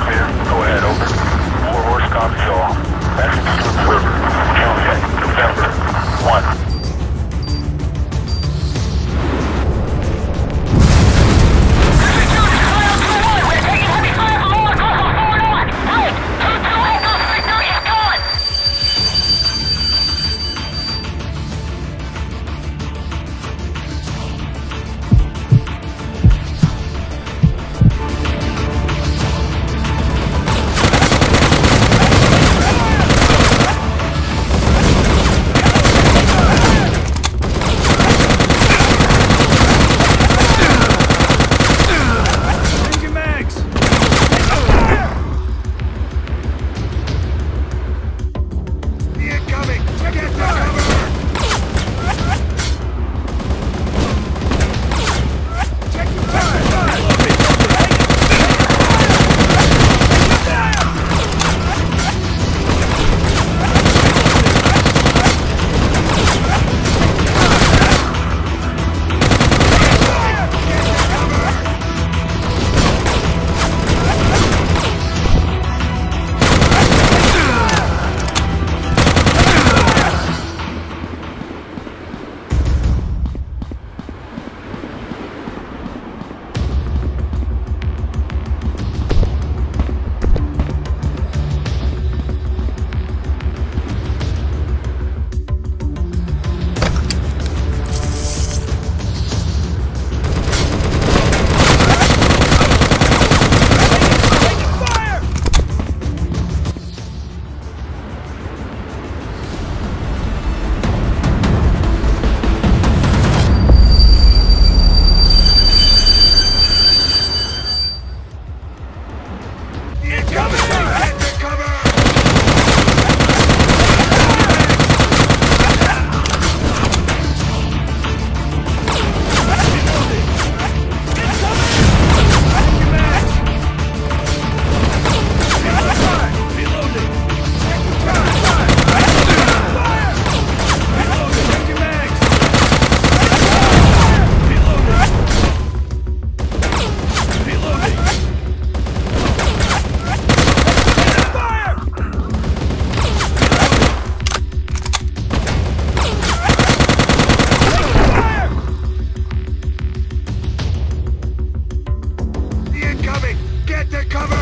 clear. Go ahead, over. War Horse copies all. Message to Observer. Okay. November 1. Get the cover!